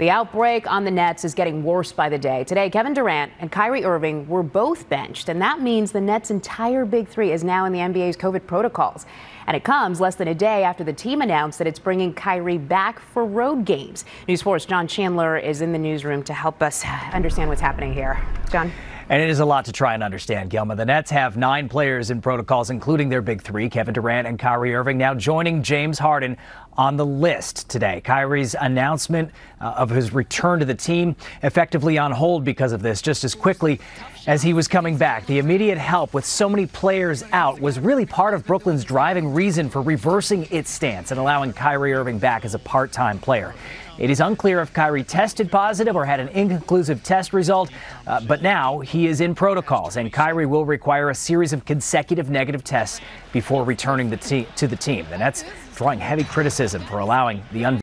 The outbreak on the Nets is getting worse by the day. Today, Kevin Durant and Kyrie Irving were both benched, and that means the Nets' entire Big Three is now in the NBA's COVID protocols. And it comes less than a day after the team announced that it's bringing Kyrie back for road games. News 4's John Chandler is in the newsroom to help us understand what's happening here. John? And it is a lot to try and understand, Gilma. The Nets have nine players in protocols, including their big three, Kevin Durant and Kyrie Irving, now joining James Harden on the list today. Kyrie's announcement uh, of his return to the team effectively on hold because of this, just as quickly as he was coming back. The immediate help with so many players out was really part of Brooklyn's driving reason for reversing its stance and allowing Kyrie Irving back as a part time player. It is unclear if Kyrie tested positive or had an inconclusive test result, uh, but now he is in protocols, and Kyrie will require a series of consecutive negative tests before returning the te- to the team. The Nets drawing heavy criticism for allowing the un-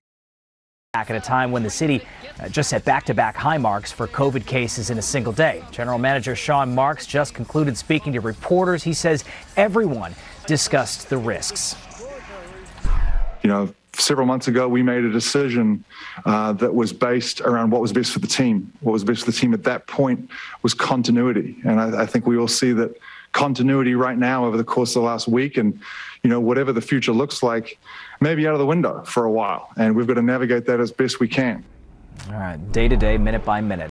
back at a time when the city uh, just set back-to-back high marks for COVID cases in a single day. General Manager Sean Marks just concluded speaking to reporters. He says everyone discussed the risks. You know, several months ago, we made a decision uh, that was based around what was best for the team. What was best for the team at that point was continuity. And I, I think we all see that continuity right now over the course of the last week and you know whatever the future looks like maybe out of the window for a while. And we've got to navigate that as best we can. All right. Day to day minute by minute